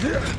Yeah.